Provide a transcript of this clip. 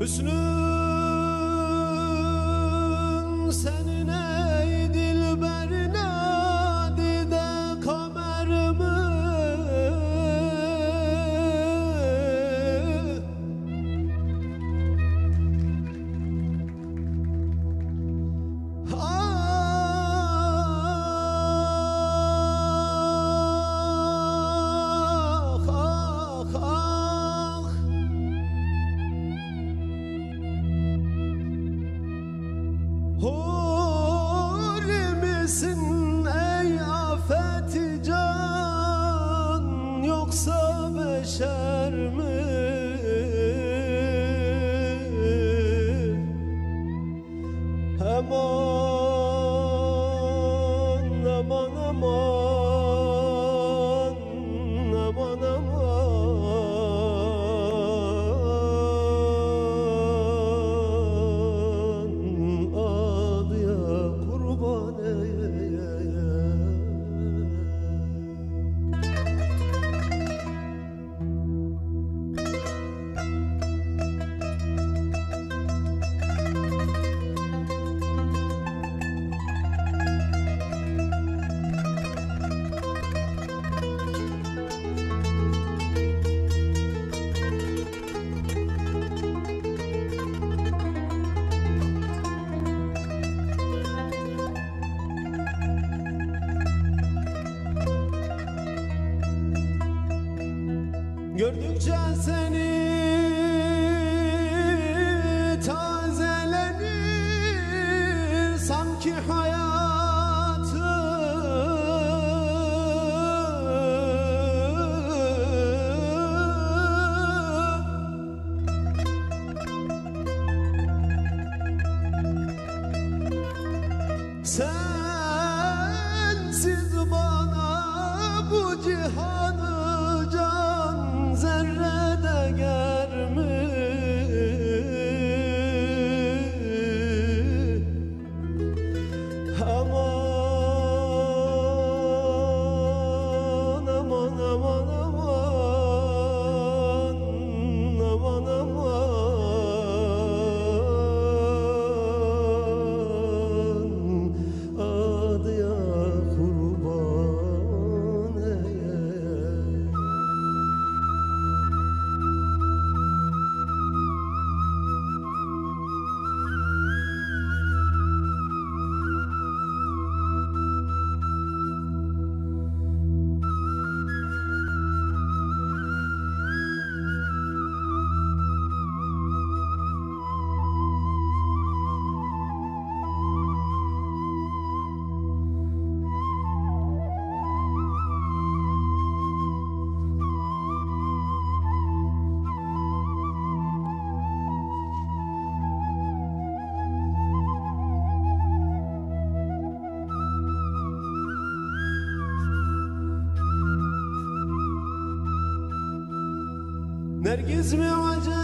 Hüsnün sen Gördükçe seni tazelenir sanki hayatım Sen Nergiz mi acaba?